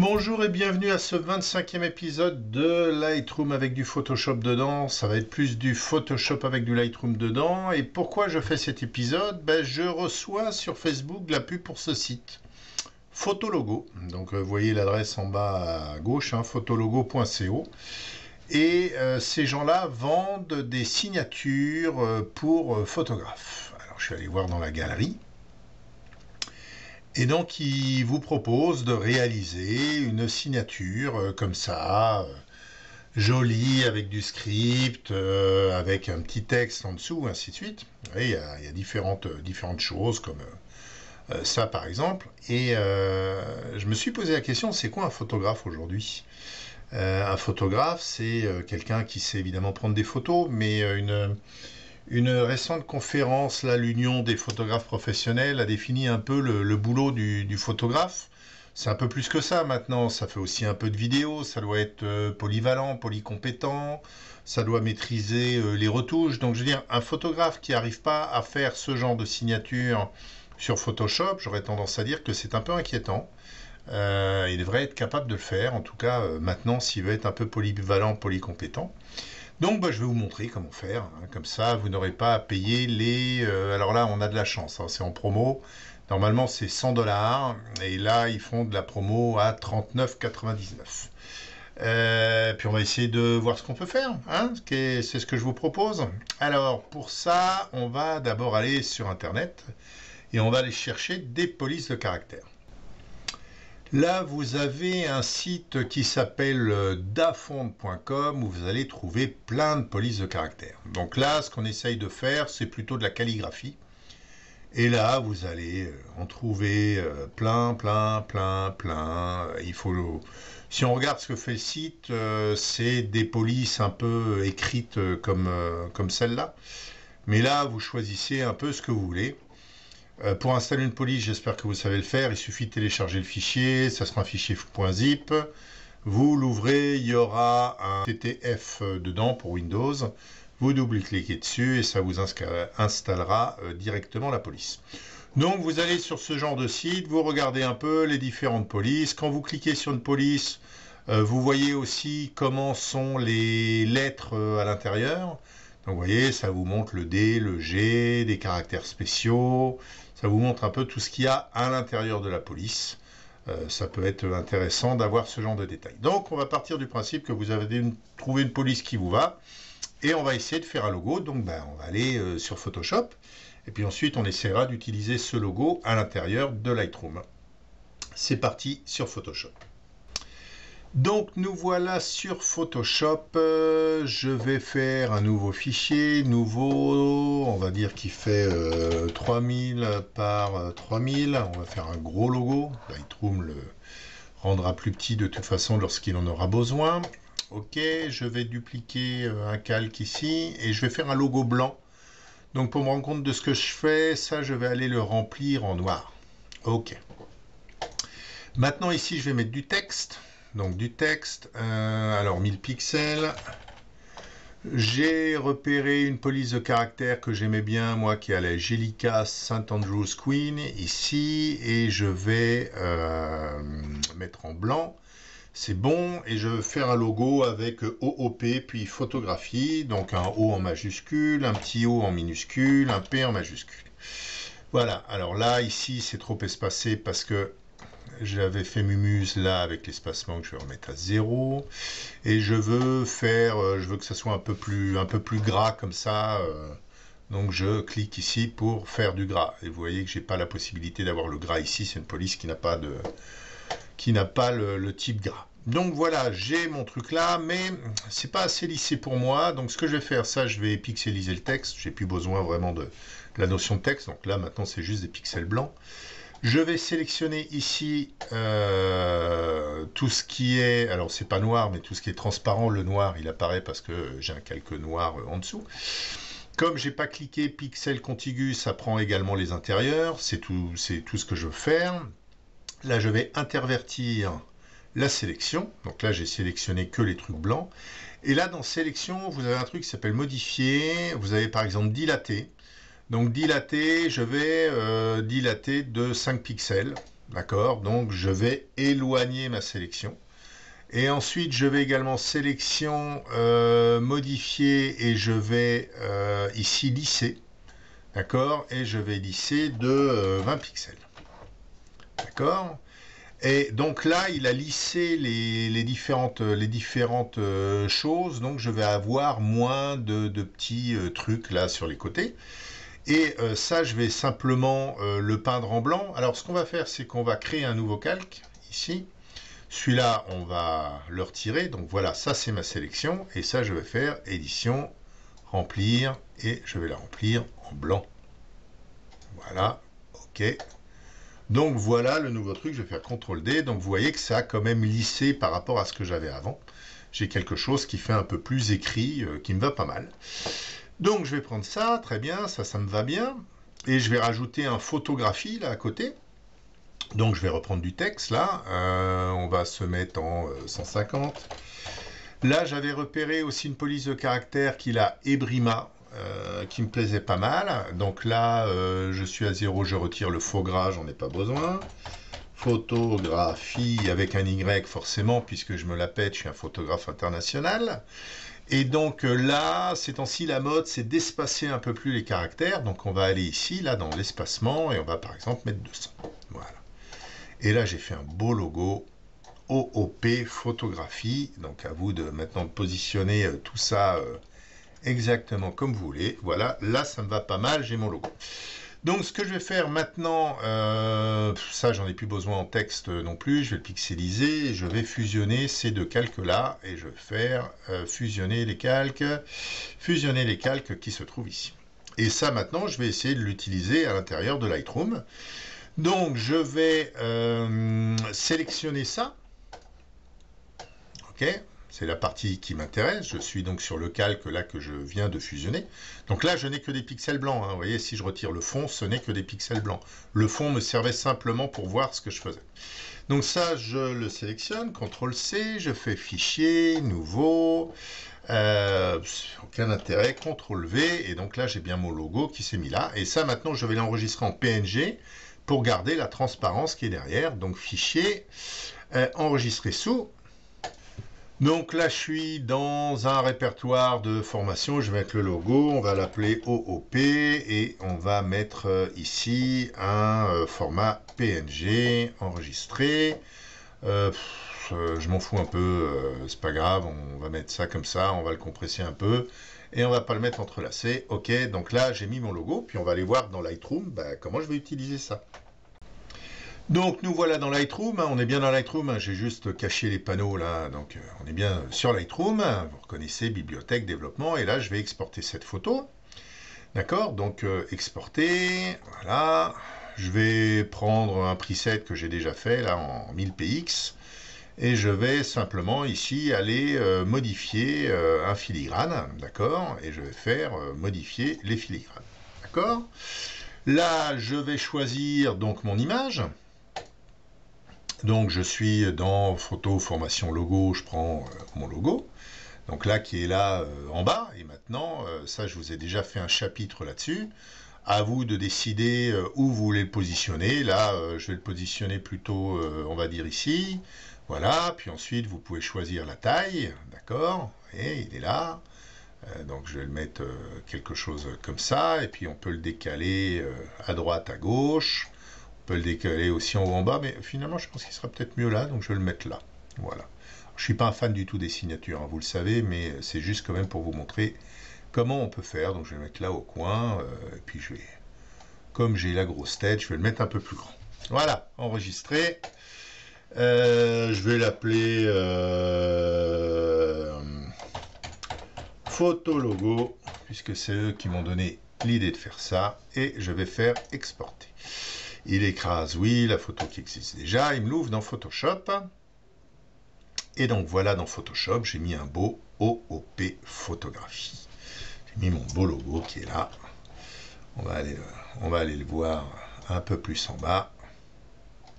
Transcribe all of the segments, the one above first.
Bonjour et bienvenue à ce 25e épisode de Lightroom avec du Photoshop dedans. Ça va être plus du Photoshop avec du Lightroom dedans. Et pourquoi je fais cet épisode? Ben, Je reçois sur Facebook la pub pour ce site. Photologo. Donc euh, vous voyez l'adresse en bas à gauche, hein, photologo.co. Et euh, ces gens-là vendent des signatures euh, pour photographes. Alors je suis allé voir dans la galerie. Et donc, il vous propose de réaliser une signature euh, comme ça, euh, jolie, avec du script, euh, avec un petit texte en dessous, ainsi de suite. il, y a, différentes, différentes choses comme ça, par exemple. Et je me suis posé la question, c'est quoi un photographe aujourd'hui? Un photographe, c'est quelqu'un qui sait évidemment prendre des photos, mais une une récente conférence, là, l'Union des photographes professionnels a défini un peu le, boulot du, photographe. C'est un peu plus que ça maintenant, ça fait aussi un peu de vidéo, ça doit être euh, polyvalent, polycompétent, ça doit maîtriser euh, les retouches. Donc je veux dire, un photographe qui n'arrive pas à faire ce genre de signature sur Photoshop, j'aurais tendance à dire que c'est un peu inquiétant. Euh, il devrait être capable de le faire, en tout cas maintenant s'il veut être un peu polyvalent, polycompétent. Donc bah, je vais vous montrer comment faire, hein. comme ça vous n'aurez pas à payer les... Euh, alors là on a de la chance, hein. c'est en promo, normalement c'est 100 dollars, et là ils font de la promo à 39,99. Euh, puis on va essayer de voir ce qu'on peut faire, hein. c'est ce que je vous propose. Alors pour ça, on va d'abord aller sur internet et on va aller chercher des polices de caractère. Là, vous avez un site qui s'appelle euh, dafond.com où vous allez trouver plein de polices de caractère. Donc là, ce qu'on essaye de faire, c'est plutôt de la calligraphie. Et là, vous allez euh, en trouver euh, plein, plein, plein, plein. Il faut, si on regarde ce que fait le site, c'est des polices un peu écrites comme, comme celle-là. Mais là, vous choisissez un peu ce que vous voulez. Euh, pour installer une police, j'espère que vous savez le faire. Il suffit de télécharger le fichier. Ça sera un fichier .zip. Vous l'ouvrez, il y aura un TTF euh, dedans pour Windows. Vous double-cliquez dessus et ça vous installera euh, directement la police. Donc vous allez sur ce genre de site, vous regardez un peu les différentes polices. Quand vous cliquez sur une police, vous voyez aussi comment sont les lettres à l'intérieur. Donc vous voyez, ça vous montre le D, le G, des caractères spéciaux, ça vous montre un peu tout ce qu'il y a à l'intérieur de la police. Euh, ça peut être intéressant d'avoir ce genre de détails. Donc on va partir du principe que vous avez trouvé une police qui vous va et on va essayer de faire un logo. Donc ben, on va aller euh, sur Photoshop et puis ensuite on essaiera d'utiliser ce logo à l'intérieur de Lightroom. C'est parti sur Photoshop. Donc nous voilà sur Photoshop, euh, je vais faire un nouveau fichier, nouveau, on va dire qui fait 3000 euh, par 3000, euh, on va faire un gros logo, Lightroom le rendra plus petit de toute façon lorsqu'il en aura besoin. Ok, je vais dupliquer un calque ici et je vais faire un logo blanc. Donc pour me rendre compte de ce que je fais, ça je vais aller le remplir en noir. Ok. Maintenant ici je vais mettre du texte donc du texte. Euh, alors 1000 pixels. J'ai repéré une police de caractère que j'aimais bien, moi, qui la Jellica St. Andrew's Queen, ici, et je vais euh, mettre en blanc. C'est bon, et je vais faire un logo avec OOP, puis photographie, donc un O en majuscule, un petit O en minuscule, un P en majuscule. Voilà, alors là, ici, c'est trop espacé parce que j'avais fait Mumuse là avec l'espacement que je vais remettre à zéro. Et je veux faire euh, je veux que ça soit un peu plus un peu plus gras comme ça euh, donc je clique ici pour faire du gras. Et vous voyez que j'ai pas la possibilité d'avoir le gras ici. C'est une police qui n'a pas de qui n'a pas le, type gras. Donc voilà j'ai mon truc là mais c'est pas assez lissé pour moi. Donc ce que je vais faire ça je vais pixeliser le texte. J'ai plus besoin vraiment de la notion de texte. Donc là maintenant c'est juste des pixels blancs je vais sélectionner ici euh, tout ce qui est, alors c'est pas noir, mais tout ce qui est transparent. Le noir, il apparaît parce que j'ai un calque noir en dessous. Comme j'ai pas cliqué pixel contigu, ça prend également les intérieurs. C'est tout, c'est tout ce que je veux faire. Là, je vais intervertir la sélection. Donc là, j'ai sélectionné que les trucs blancs. Et là, dans sélection, vous avez un truc qui s'appelle modifier. Vous avez par exemple dilaté. Donc dilater, je vais euh, dilater de 5 pixels. D'accord? Donc je vais éloigner ma sélection. Et ensuite, je vais également sélection, euh, modifier et je vais euh, ici lisser. D'accord? Et je vais lisser de 20 pixels. D'accord? Et donc là, il a lissé les, différentes, choses, donc je vais avoir moins de, petits trucs là sur les côtés. Et euh, ça, je vais simplement le peindre en blanc. Alors ce qu'on va faire, c'est qu'on va créer un nouveau calque, ici. Celui-là, on va le retirer. Donc voilà, ça c'est ma sélection. Et ça, je vais faire édition, remplir, et je vais la remplir en blanc. Voilà, ok. Donc voilà le nouveau truc, je vais faire CTRL D. Donc vous voyez que ça a quand même lissé par rapport à ce que j'avais avant. J'ai quelque chose qui fait un peu plus écrit, euh, qui me va pas mal. Donc je vais prendre ça, très bien, ça, ça me va bien. Et je vais rajouter un photographie là à côté. Donc je vais reprendre du texte là. Euh, on va se mettre en 150. Euh, là j'avais repéré aussi une police de caractère qui a Ebrima. Euh, qui me plaisait pas mal. Donc là, euh, je suis à zéro, je retire le faux gras, j'en ai pas besoin. Photographie avec un Y forcément, puisque je me la pète, je suis un photographe international. Et donc euh, là, c'est temps-ci, la mode, c'est d'espacer un peu plus les caractères. Donc on va aller ici, là, dans l'espacement, et on va par exemple mettre 200. Voilà. Et là, j'ai fait un beau logo OOP photographie. Donc à vous de maintenant positionner tout ça exactement comme vous voulez. Voilà, là ça me va pas mal, j'ai mon logo. Donc ce que je vais faire maintenant, euh, ça j'en ai plus besoin en texte non plus, je vais le pixeliser, je vais fusionner ces deux calques là, et je vais faire euh, fusionner les calques, fusionner les calques qui se trouvent ici. Et ça maintenant, je vais essayer de l'utiliser à l'intérieur de Lightroom. Donc je vais euh, sélectionner ça, ok, c'est la partie qui m'intéresse. Je suis donc sur le calque là que je viens de fusionner. Donc là, je n'ai que des pixels blancs. Hein. Vous voyez, si je retire le fond, ce n'est que des pixels blancs. Le fond me servait simplement pour voir ce que je faisais. Donc ça, je le sélectionne, CTRL-C, je fais Fichier, Nouveau, euh, aucun intérêt, CTRL-V, et donc là, j'ai bien mon logo qui s'est mis là. Et ça, maintenant, je vais l'enregistrer en PNG pour garder la transparence qui est derrière. Donc Fichier, euh, enregistrer sous, donc là, je suis dans un répertoire de formation. Je vais mettre le logo, on va l'appeler OOP et on va mettre euh, ici un euh, format PNG enregistré. Euh, je m'en fous un peu, c'est pas grave, on va mettre ça comme ça, on va le compresser un peu et on va pas le mettre entrelacé. Ok, donc là j'ai mis mon logo, puis on va aller voir dans Lightroom bah, comment je vais utiliser ça. Donc nous voilà dans Lightroom, hein. on est bien dans Lightroom, hein. j'ai juste caché les panneaux là, donc euh, on est bien sur Lightroom, vous reconnaissez bibliothèque, développement, et là je vais exporter cette photo. D'accord Donc euh, exporter, voilà. Je vais prendre un preset que j'ai déjà fait là en 1000px, et je vais simplement ici aller euh, modifier un filigrane, d'accord Et je vais faire modifier les filigranes, d'accord? Là, je vais choisir donc mon image. Donc je suis dans photo, formation, logo, je prends euh, mon logo. Donc là qui est là euh, en bas. Et maintenant, euh, ça je vous ai déjà fait un chapitre là-dessus. À vous de décider où vous voulez le positionner. Là, je vais le positionner plutôt, on va dire ici. Voilà. Puis ensuite, vous pouvez choisir la taille. D'accord? Et il est là. donc je vais le mettre quelque chose comme ça. Et puis on peut le décaler à droite, à gauche le décaler aussi en haut en bas, mais finalement je pense qu'il sera peut-être mieux là, donc je vais le mettre là. Voilà. Je suis pas un fan du tout des signatures, hein, vous le savez, mais c'est juste quand même pour vous montrer comment on peut faire. Donc je vais le mettre là au coin, euh, et puis je vais, comme j'ai la grosse tête, je vais le mettre un peu plus grand. Voilà, enregistré. Euh, je vais l'appeler euh, photo logo, puisque c'est eux qui m'ont donné l'idée de faire ça, et je vais faire exporter. Il écrase, oui, la photo qui existe déjà. Il me l'ouvre dans Photoshop. Et donc voilà, dans Photoshop, j'ai mis un beau OOP photographie. J'ai mis mon beau logo qui est là. On va aller, on va aller le voir un peu plus en bas.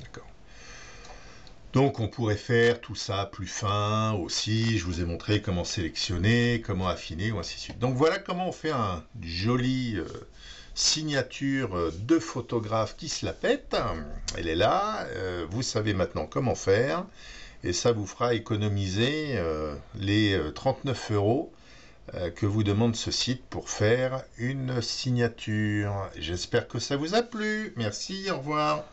D'accord. Donc on pourrait faire tout ça plus fin aussi. Je vous ai montré comment sélectionner, comment affiner, ou ainsi de suite. Donc voilà comment on fait un joli... Euh, signature de photographe qui se la pète. Elle est là, euh, vous savez maintenant comment faire et ça vous fera économiser euh, les 39 euros que vous demande ce site pour faire une signature. J'espère que ça vous a plu. Merci, au revoir.